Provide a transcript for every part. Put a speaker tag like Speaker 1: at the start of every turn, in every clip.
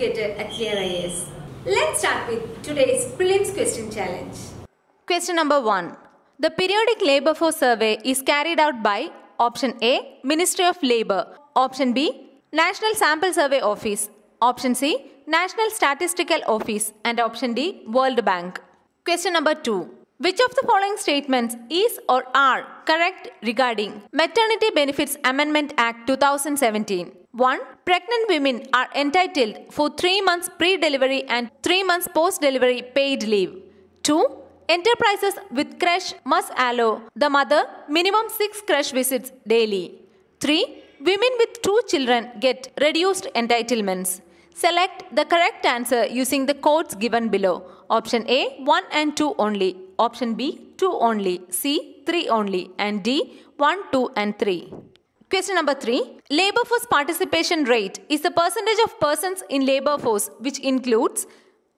Speaker 1: educator at Clear. Let's start with today's prelims question challenge.
Speaker 2: Question number 1. The periodic labor force survey is carried out by option A Ministry of Labor, option B National Sample Survey Office, option C National Statistical Office and option D World Bank. Question number 2. Which of the following statements is or are correct regarding Maternity Benefits Amendment Act 2017? 1. Pregnant women are entitled for 3 months pre-delivery and 3 months post-delivery paid leave. 2. Enterprises with creche must allow the mother minimum 6 creche visits daily. 3. Women with 2 children get reduced entitlements. Select the correct answer using the codes given below. Option A 1 and 2 only. Option B 2 only. C 3 only. And D 1, 2 and 3. Question number 3. Labor force participation rate is the percentage of persons in labor force which includes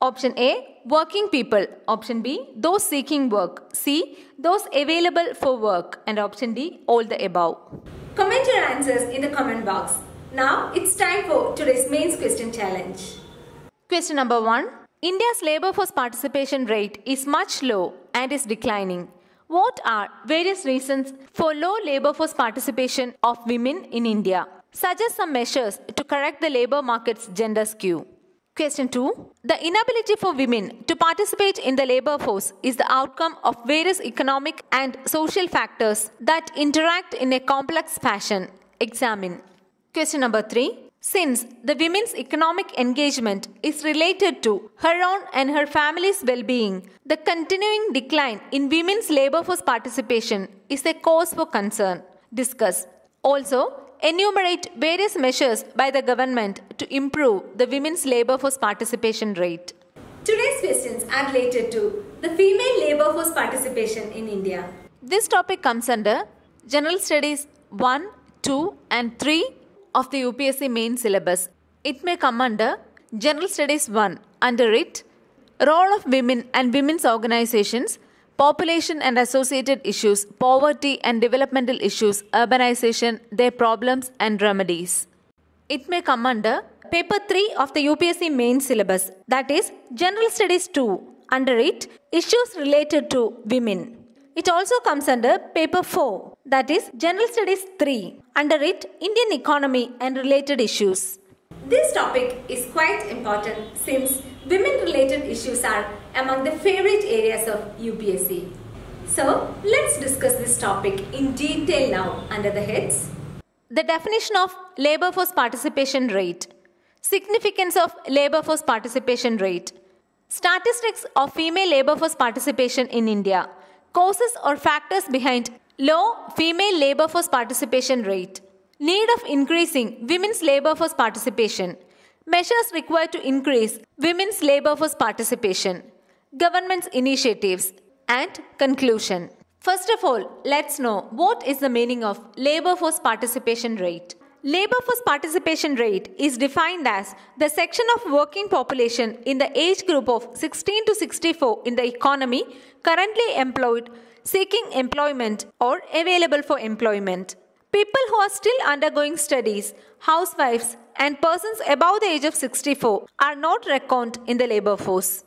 Speaker 2: Option A working people. Option B those seeking work. C those available for work. And option D all the above.
Speaker 1: Comment your answers in the comment box. Now it's time for today's mains question challenge.
Speaker 2: Question number 1. India's labor force participation rate is much low and is declining. What are various reasons for low labor force participation of women in India? Suggest some measures to correct the labor market's gender skew. Question 2. The inability for women to participate in the labor force is the outcome of various economic and social factors that interact in a complex fashion. Examine. Question number 3. Since the women's economic engagement is related to her own and her family's well being, the continuing decline in women's labor force participation is a cause for concern. Discuss. Also, enumerate various measures by the government to improve the women's labor force participation rate.
Speaker 1: Today's questions are related to the female labor force participation in India.
Speaker 2: This topic comes under General Studies 1, 2, and 3 of the UPSC main syllabus. It may come under General Studies 1, under it, Role of Women and Women's Organizations, Population and Associated Issues, Poverty and Developmental Issues, Urbanization, Their Problems and Remedies. It may come under Paper 3 of the UPSC main syllabus, that is General Studies 2, under it, Issues related to Women. It also comes under paper 4, that is General Studies 3, under it Indian economy and related issues.
Speaker 1: This topic is quite important since women related issues are among the favorite areas of UPSC. So, let's discuss this topic in detail now under the heads.
Speaker 2: The definition of labor force participation rate, significance of labor force participation rate, statistics of female labor force participation in India, causes or factors behind low female labor force participation rate, need of increasing women's labor force participation, measures required to increase women's labor force participation, government's initiatives, and conclusion. First of all, let's know what is the meaning of labor force participation rate. Labor force participation rate is defined as the section of working population in the age group of 16 to 64 in the economy currently employed, seeking employment, or available for employment. People who are still undergoing studies, housewives, and persons above the age of 64 are not reckoned in the labor force.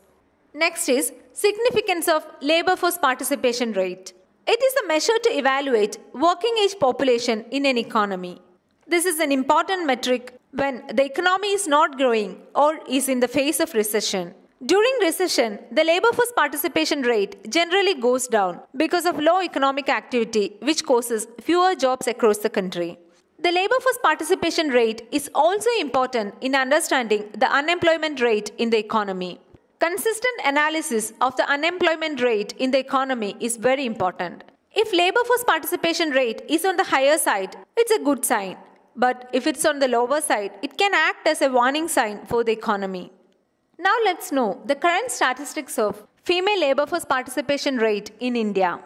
Speaker 2: Next is significance of labor force participation rate. It is a measure to evaluate working age population in an economy. This is an important metric when the economy is not growing or is in the face of recession. During recession, the labor force participation rate generally goes down because of low economic activity, which causes fewer jobs across the country. The labor force participation rate is also important in understanding the unemployment rate in the economy. Consistent analysis of the unemployment rate in the economy is very important. If labor force participation rate is on the higher side, it's a good sign. But if it's on the lower side, it can act as a warning sign for the economy. Now let's know the current statistics of female labor force participation rate in India.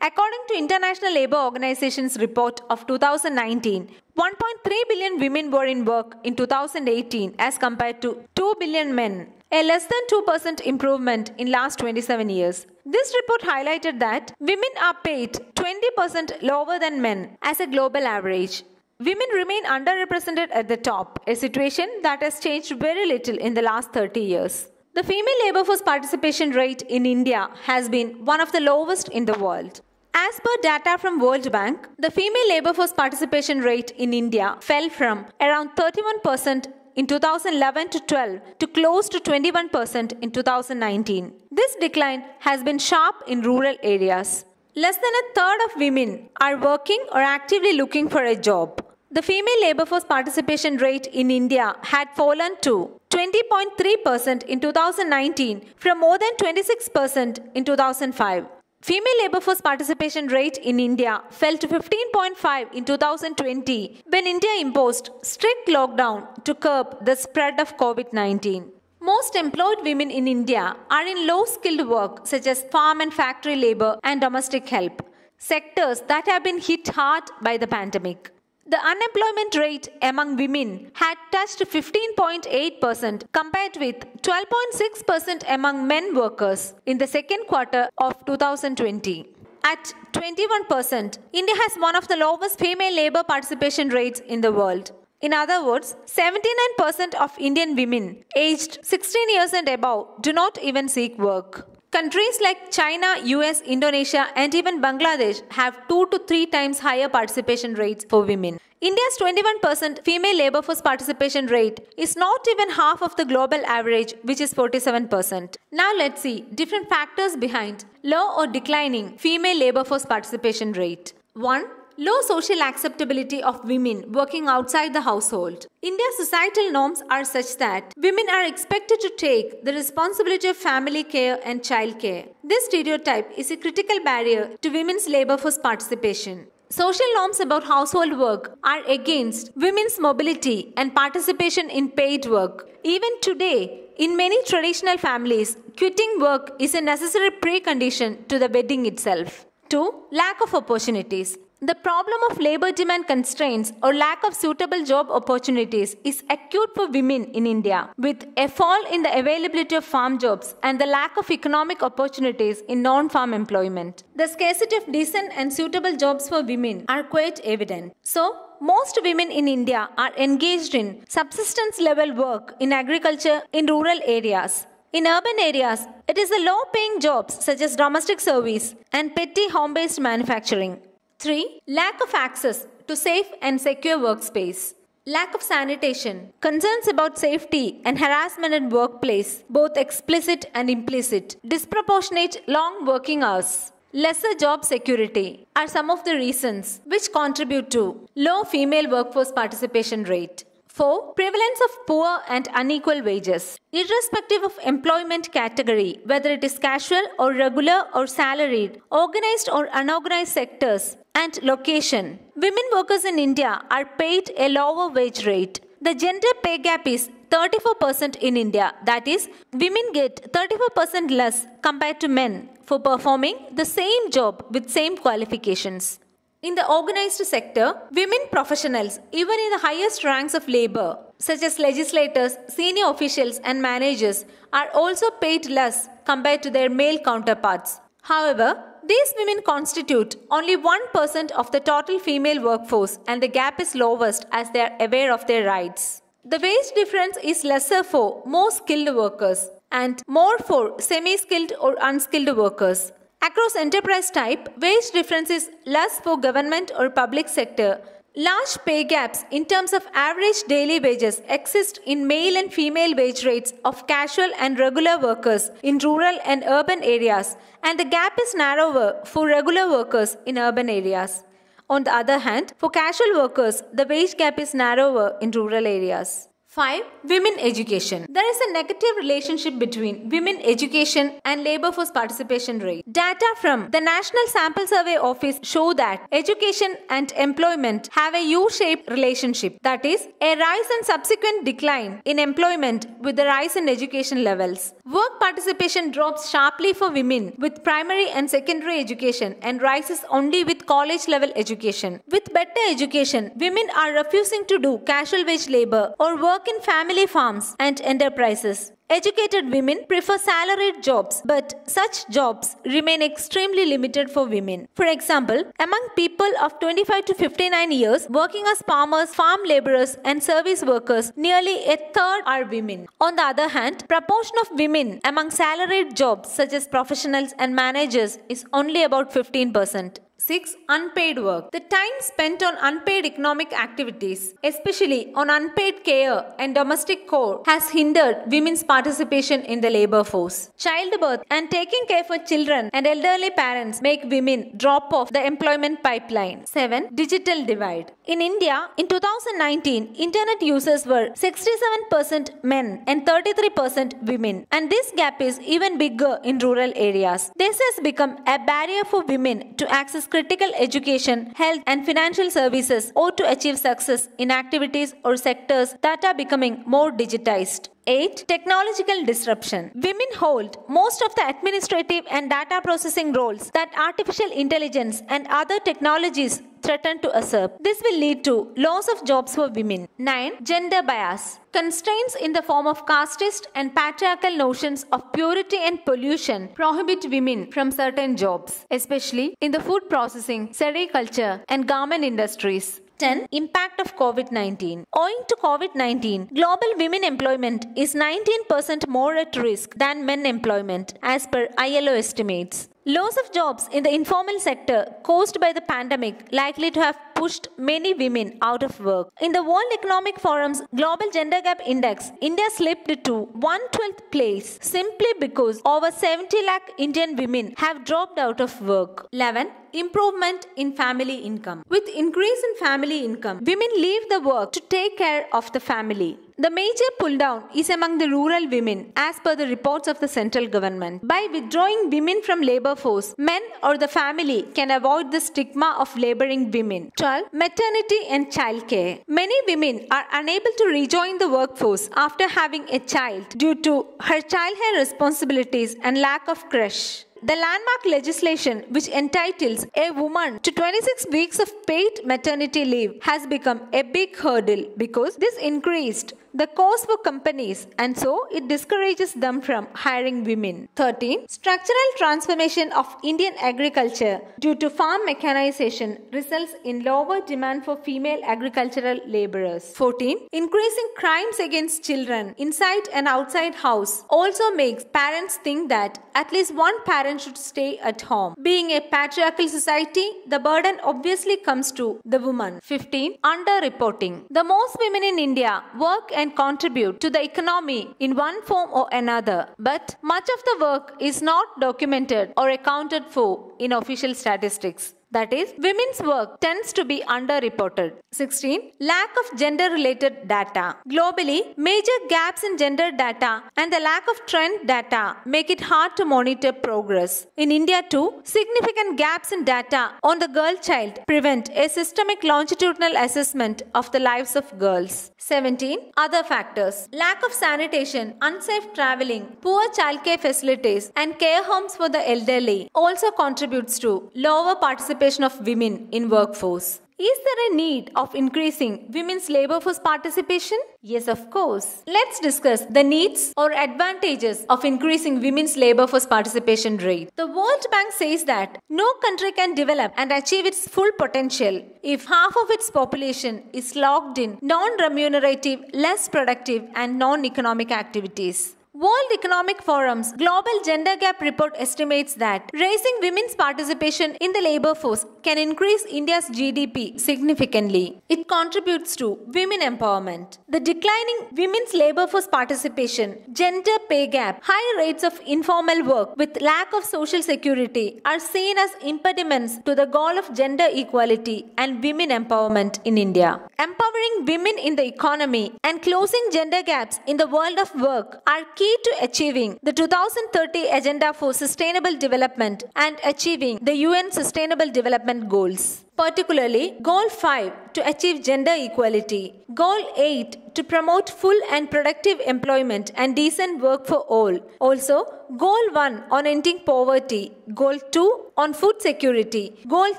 Speaker 2: According to International Labour Organization's report of 2019, 1.3 billion women were in work in 2018 as compared to 2 billion men, a less than 2% improvement in last 27 years. This report highlighted that women are paid 20% lower than men as a global average. Women remain underrepresented at the top, a situation that has changed very little in the last 30 years. The female labor force participation rate in India has been one of the lowest in the world. As per data from World Bank, the female labor force participation rate in India fell from around 31% in 2011 to 12 to close to 21% in 2019. This decline has been sharp in rural areas. Less than a third of women are working or actively looking for a job. The female labor force participation rate in India had fallen to 20.3% in 2019 from more than 26% in 2005. Female labor force participation rate in India fell to 15.5 in 2020 when India imposed strict lockdown to curb the spread of COVID-19. Most employed women in India are in low skilled work such as farm and factory labor and domestic help, sectors that have been hit hard by the pandemic. The unemployment rate among women had touched 15.8% compared with 12.6% among men workers in the second quarter of 2020. At 21%, India has one of the lowest female labor participation rates in the world. In other words, 79% of Indian women aged 16 years and above do not even seek work. Countries like China, US, Indonesia, and even Bangladesh have two to three times higher participation rates for women. India's 21% female labor force participation rate is not even half of the global average, which is 47%. Now let's see different factors behind low or declining female labor force participation rate. 1. Low social acceptability of women working outside the household. India's societal norms are such that women are expected to take the responsibility of family care and child care. This stereotype is a critical barrier to women's labor force participation. Social norms about household work are against women's mobility and participation in paid work. Even today, in many traditional families, quitting work is a necessary precondition to the wedding itself. 2. Lack of opportunities. The problem of labor demand constraints or lack of suitable job opportunities is acute for women in India, with a fall in the availability of farm jobs and the lack of economic opportunities in non farm employment. The scarcity of decent and suitable jobs for women are quite evident. So, most women in India are engaged in subsistence level work in agriculture in rural areas. In urban areas, it is the low paying jobs such as domestic service and petty home based manufacturing. 3. Lack of access to safe and secure workspace. Lack of sanitation, concerns about safety and harassment in workplace, both explicit and implicit, disproportionate long working hours, lesser job security are some of the reasons which contribute to low female workforce participation rate. 4. Prevalence of poor and unequal wages. Irrespective of employment category, whether it is casual or regular or salaried, organized or unorganized sectors, and location, women workers in India are paid a lower wage rate. The gender pay gap is 34% in India, that is, women get 34% less compared to men for performing the same job with same qualifications. In the organized sector, women professionals, even in the highest ranks of labor, such as legislators, senior officials, and managers, are also paid less compared to their male counterparts. However, these women constitute only 1% of the total female workforce, and the gap is lowest as they are aware of their rights. The wage difference is lesser for more skilled workers and more for semi skilled or unskilled workers. Across enterprise type, wage difference is less for government or public sector. Large pay gaps in terms of average daily wages exist in male and female wage rates of casual and regular workers in rural and urban areas, and the gap is narrower for regular workers in urban areas. On the other hand, for casual workers, the wage gap is narrower in rural areas. 5. Women education. There is a negative relationship between women education and labor force participation rate. Data from the National Sample Survey Office show that education and employment have a U-shaped relationship. That is, a rise and subsequent decline in employment with the rise in education levels. Work participation drops sharply for women with primary and secondary education and rises only with college level education. With better education, women are refusing to do casual wage labor or work work in family farms and enterprises. Educated women prefer salaried jobs, but such jobs remain extremely limited for women. For example, among people of 25 to 59 years working as farmers, farm laborers, and service workers, nearly a third are women. On the other hand, proportion of women among salaried jobs such as professionals and managers is only about 15%. 6. Unpaid work. The time spent on unpaid economic activities, especially on unpaid care and domestic core, has hindered women's participation in the labor force. Childbirth and taking care for children and elderly parents make women drop off the employment pipeline. 7. Digital divide. In India, in 2019, internet users were 67% men and 33% women, and this gap is even bigger in rural areas. This has become a barrier for women to access critical education, health, and financial services or to achieve success in activities or sectors that are becoming more digitized. 8. Technological disruption. Women hold most of the administrative and data processing roles that artificial intelligence and other technologies threaten to usurp. This will lead to loss of jobs for women. 9. Gender bias. Constraints in the form of casteist and patriarchal notions of purity and pollution prohibit women from certain jobs, especially in the food processing, sericulture, and garment industries. 10. Impact of COVID 19. Owing to COVID 19, global women employment is 19% more at risk than men employment, as per ILO estimates. Loss of jobs in the informal sector caused by the pandemic likely to have pushed many women out of work. In the World Economic Forum's Global Gender Gap Index, India slipped to 112th place simply because over 70 lakh Indian women have dropped out of work. 11 improvement in family income. With increase in family income, women leave the work to take care of the family. The major pull down is among the rural women as per the reports of the central government. By withdrawing women from labor force, men or the family can avoid the stigma of laboring women. 12. Maternity and childcare. Many women are unable to rejoin the workforce after having a child due to her childcare responsibilities and lack of creche. The landmark legislation, which entitles a woman to 26 weeks of paid maternity leave, has become a big hurdle because this increased the cost for companies and so it discourages them from hiring women. 13. Structural transformation of Indian agriculture due to farm mechanization results in lower demand for female agricultural laborers. 14. Increasing crimes against children inside and outside house also makes parents think that at least one parent should stay at home. Being a patriarchal society, the burden obviously comes to the woman. 15. Underreporting. The most women in India work and contribute to the economy in one form or another, but much of the work is not documented or accounted for in official statistics. That is, women's work tends to be underreported. 16. Lack of gender related data. Globally, major gaps in gender data and the lack of trend data make it hard to monitor progress. In India, too, significant gaps in data on the girl child prevent a systemic longitudinal assessment of the lives of girls. 17. Other factors. Lack of sanitation, unsafe traveling, poor childcare facilities, and care homes for the elderly also contributes to lower participation participation of women in workforce. Is there a need of increasing women's labor force participation? Yes, of course. Let's discuss the needs or advantages of increasing women's labor force participation rate. The World Bank says that no country can develop and achieve its full potential if half of its population is locked in non remunerative, less productive, and non economic activities. World Economic Forum's Global Gender Gap Report estimates that raising women's participation in the labor force can increase India's GDP significantly. It contributes to women empowerment. The declining women's labor force participation, gender pay gap, high rates of informal work with lack of social security are seen as impediments to the goal of gender equality and women empowerment in India. Empowering women in the economy and closing gender gaps in the world of work are key key to achieving the 2030 Agenda for Sustainable Development and achieving the UN Sustainable Development Goals. Particularly Goal 5 to achieve gender equality, Goal 8 to promote full and productive employment and decent work for all. Also, Goal 1 on ending poverty, Goal 2 on food security, Goal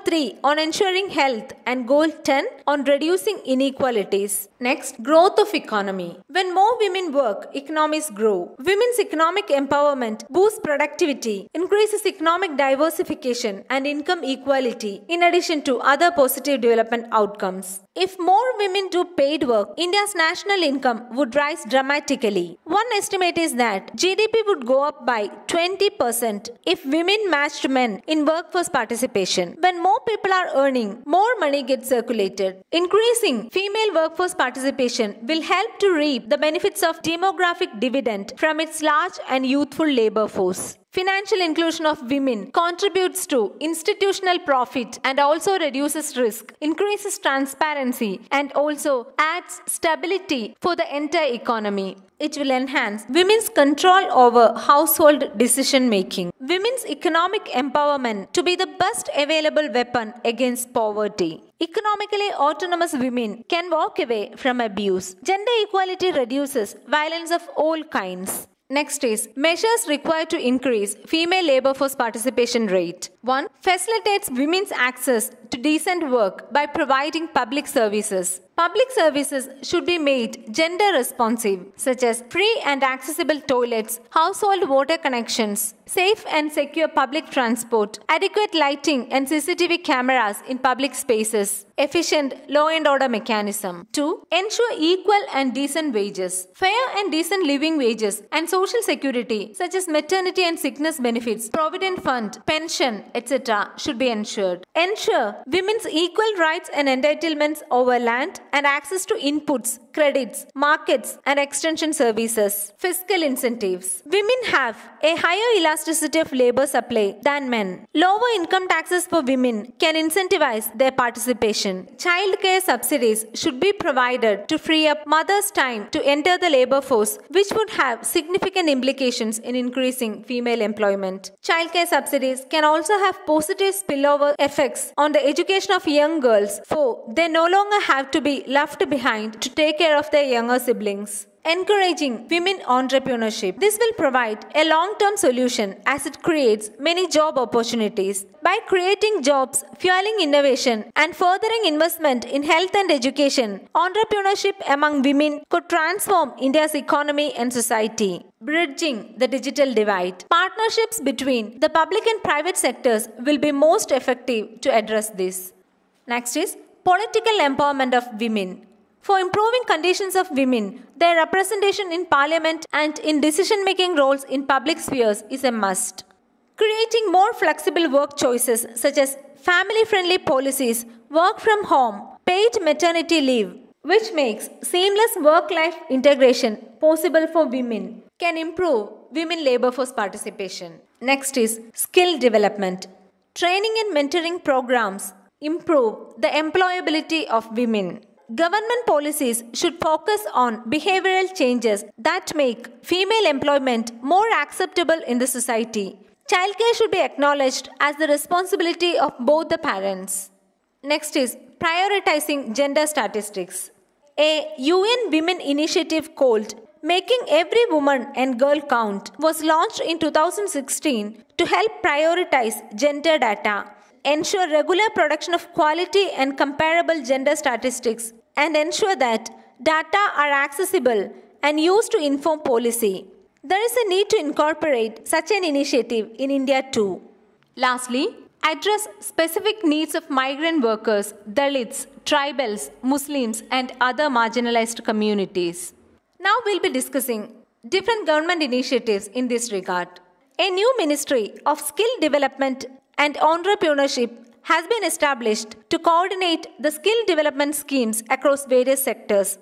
Speaker 2: 3 on ensuring health, and Goal 10 on reducing inequalities. Next, growth of economy. When more women work, economies grow. Women's economic empowerment boosts productivity, increases economic diversification and income equality, in addition to other positive development outcomes. If more women do paid work, India's national income would rise dramatically. One estimate is that GDP would go up by 20% if women matched men in workforce participation. When more people are earning, more money gets circulated. Increasing female workforce participation will help to reap the benefits of demographic dividend from its large and youthful labor force. Financial inclusion of women contributes to institutional profit and also reduces risk, increases transparency, and also adds stability for the entire economy. It will enhance women's control over household decision making. Women's economic empowerment to be the best available weapon against poverty. Economically autonomous women can walk away from abuse. Gender equality reduces violence of all kinds. Next is measures required to increase female labor force participation rate. 1. Facilitates women's access to decent work by providing public services. Public services should be made gender responsive, such as free and accessible toilets, household water connections, safe and secure public transport, adequate lighting and CCTV cameras in public spaces, efficient law and order mechanism. 2. Ensure equal and decent wages. Fair and decent living wages and social security, such as maternity and sickness benefits, provident fund, pension, etc., should be ensured. Ensure women's equal rights and entitlements over land and access to inputs, credits, markets, and extension services. Fiscal incentives. Women have a higher elasticity of labor supply than men. Lower income taxes for women can incentivize their participation. Childcare subsidies should be provided to free up mothers' time to enter the labor force, which would have significant implications in increasing female employment. Childcare subsidies can also have positive spillover effects on the education of young girls, for they no longer have to be left behind to take care of their younger siblings. Encouraging women entrepreneurship. This will provide a long term solution as it creates many job opportunities. By creating jobs, fueling innovation, and furthering investment in health and education, entrepreneurship among women could transform India's economy and society. Bridging the digital divide. Partnerships between the public and private sectors will be most effective to address this. Next is political empowerment of women. For improving conditions of women, their representation in parliament and in decision making roles in public spheres is a must. Creating more flexible work choices such as family friendly policies, work from home, paid maternity leave, which makes seamless work life integration possible for women, can improve women labor force participation. Next is skill development. Training and mentoring programs improve the employability of women. Government policies should focus on behavioral changes that make female employment more acceptable in the society. Childcare should be acknowledged as the responsibility of both the parents. Next is prioritizing gender statistics. A UN Women initiative called Making Every Woman and Girl Count was launched in 2016 to help prioritize gender data, ensure regular production of quality and comparable gender statistics, and ensure that data are accessible and used to inform policy. There is a need to incorporate such an initiative in India too. Lastly, address specific needs of migrant workers, Dalits, tribals, Muslims, and other marginalized communities. Now we'll be discussing different government initiatives in this regard. A new Ministry of Skill Development and Entrepreneurship has been established to coordinate the skill development schemes across various sectors.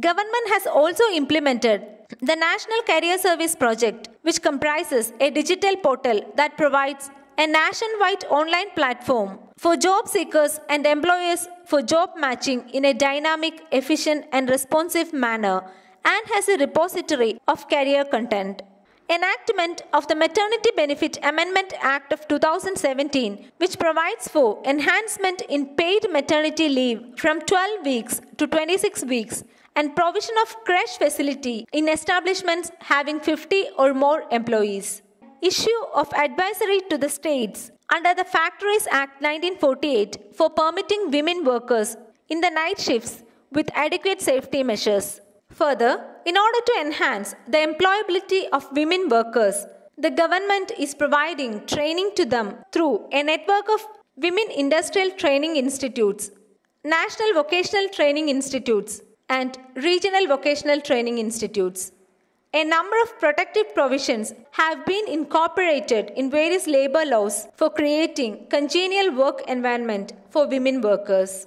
Speaker 2: Government has also implemented the National Career Service Project, which comprises a digital portal that provides a nationwide online platform for job seekers and employers for job matching in a dynamic, efficient, and responsive manner and has a repository of career content. Enactment of the Maternity Benefit Amendment Act of 2017, which provides for enhancement in paid maternity leave from 12 weeks to 26 weeks, and provision of creche facility in establishments having 50 or more employees. Issue of advisory to the states under the Factories Act 1948 for permitting women workers in the night shifts with adequate safety measures. Further, in order to enhance the employability of women workers, the government is providing training to them through a network of women industrial training institutes, national vocational training institutes, and regional vocational training institutes. A number of protective provisions have been incorporated in various labor laws for creating congenial work environment for women workers.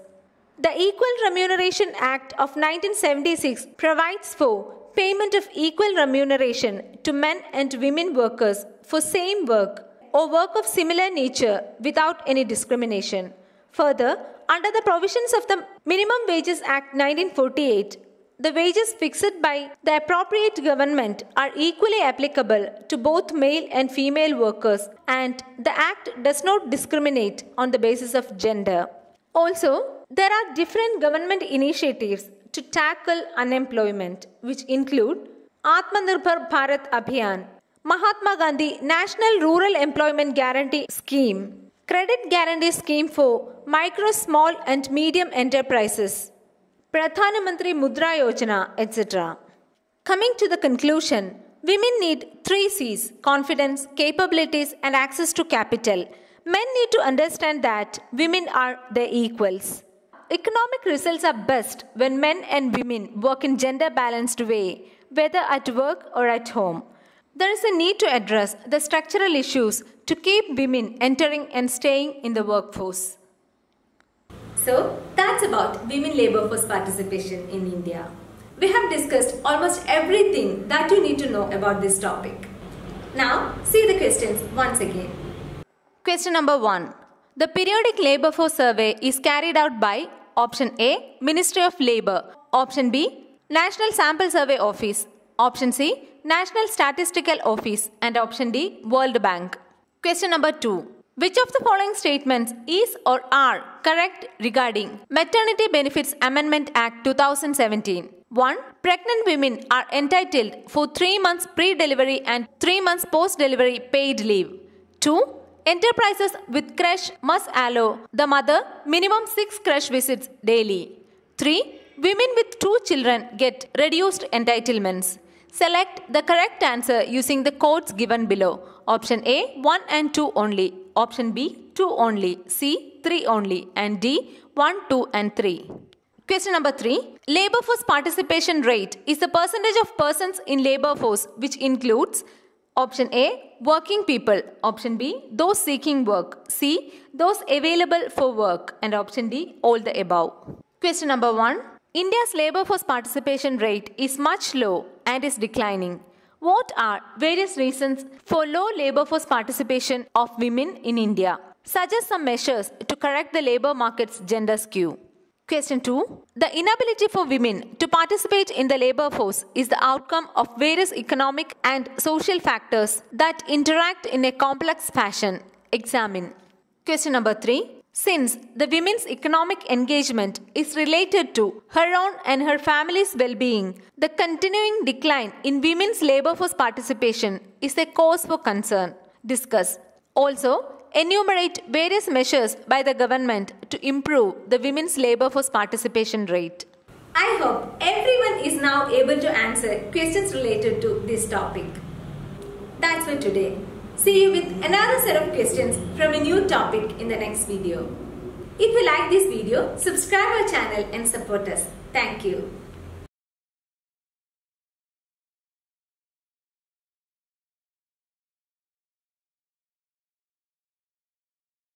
Speaker 2: The Equal Remuneration Act of 1976 provides for payment of equal remuneration to men and women workers for same work or work of similar nature without any discrimination. Further, under the provisions of the Minimum Wages Act 1948, the wages fixed by the appropriate government are equally applicable to both male and female workers, and the Act does not discriminate on the basis of gender. Also, there are different government initiatives to tackle unemployment, which include Atmanirbhar Bharat Abhiyan, Mahatma Gandhi National Rural Employment Guarantee Scheme, Credit Guarantee Scheme for Micro, Small and Medium Enterprises, Pradhan Mantri Mudra Yojana, etc. Coming to the conclusion, women need three C's confidence, capabilities, and access to capital. Men need to understand that women are their equals. Economic results are best when men and women work in gender balanced way, whether at work or at home. There is a need to address the structural issues to keep women entering and staying in the workforce.
Speaker 1: So that's about women labour force participation in India. We have discussed almost everything that you need to know about this topic. Now see the questions once again.
Speaker 2: Question number 1. The periodic labor force survey is carried out by option A Ministry of Labor, option B National Sample Survey Office, option C National Statistical Office and option D World Bank. Question number 2. Which of the following statements is or are correct regarding Maternity Benefits Amendment Act 2017? 1. Pregnant women are entitled for 3 months pre-delivery and 3 months post-delivery paid leave. 2. Enterprises with creche must allow the mother minimum 6 creche visits daily. 3. Women with 2 children get reduced entitlements. Select the correct answer using the codes given below. Option A 1 and 2 only. Option B 2 only. C 3 only. And D 1, 2 and 3. Question number 3. Labor force participation rate is the percentage of persons in labor force which includes Option A working people. Option B those seeking work. C those available for work. And option D all the above. Question number 1. India's labor force participation rate is much low and is declining. What are various reasons for low labor force participation of women in India? Suggest some measures to correct the labor market's gender skew. Question 2. The inability for women to participate in the labor force is the outcome of various economic and social factors that interact in a complex fashion. Examine. Question number 3. Since the women's economic engagement is related to her own and her family's well being, the continuing decline in women's labor force participation is a cause for concern. Discuss. Also, enumerate various measures by the government to improve the women's labor force participation rate.
Speaker 1: I hope everyone is now able to answer questions related to this topic. That's for today. See you with another set of questions from a new topic in the next video. If you like this video, subscribe our channel and support us. Thank you.